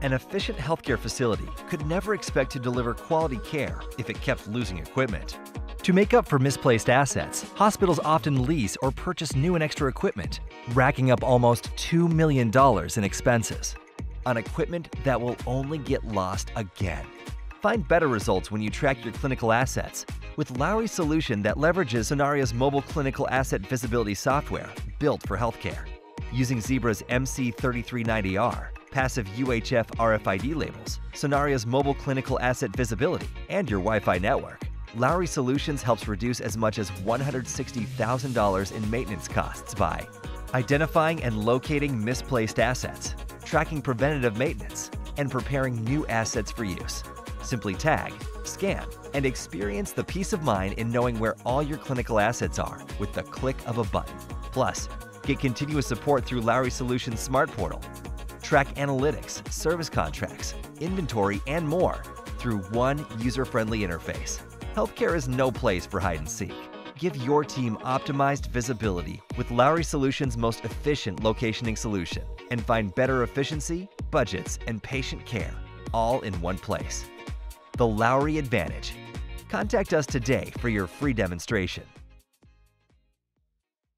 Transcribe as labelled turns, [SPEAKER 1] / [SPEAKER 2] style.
[SPEAKER 1] An efficient healthcare facility could never expect to deliver quality care if it kept losing equipment. To make up for misplaced assets, hospitals often lease or purchase new and extra equipment, racking up almost $2 million in expenses on equipment that will only get lost again. Find better results when you track your clinical assets with Lowry's solution that leverages Sonaria's mobile clinical asset visibility software built for healthcare. Using Zebra's MC3390R, passive UHF RFID labels, Sonaria's mobile clinical asset visibility, and your Wi Fi network, Lowry Solutions helps reduce as much as $160,000 in maintenance costs by identifying and locating misplaced assets, tracking preventative maintenance, and preparing new assets for use. Simply tag, scan, and experience the peace of mind in knowing where all your clinical assets are with the click of a button. Plus, get continuous support through Lowry Solutions Smart Portal. Track analytics, service contracts, inventory, and more through one user friendly interface. Healthcare is no place for hide and seek. Give your team optimized visibility with Lowry Solutions' most efficient locationing solution and find better efficiency, budgets, and patient care all in one place. The Lowry Advantage. Contact us today for your free demonstration.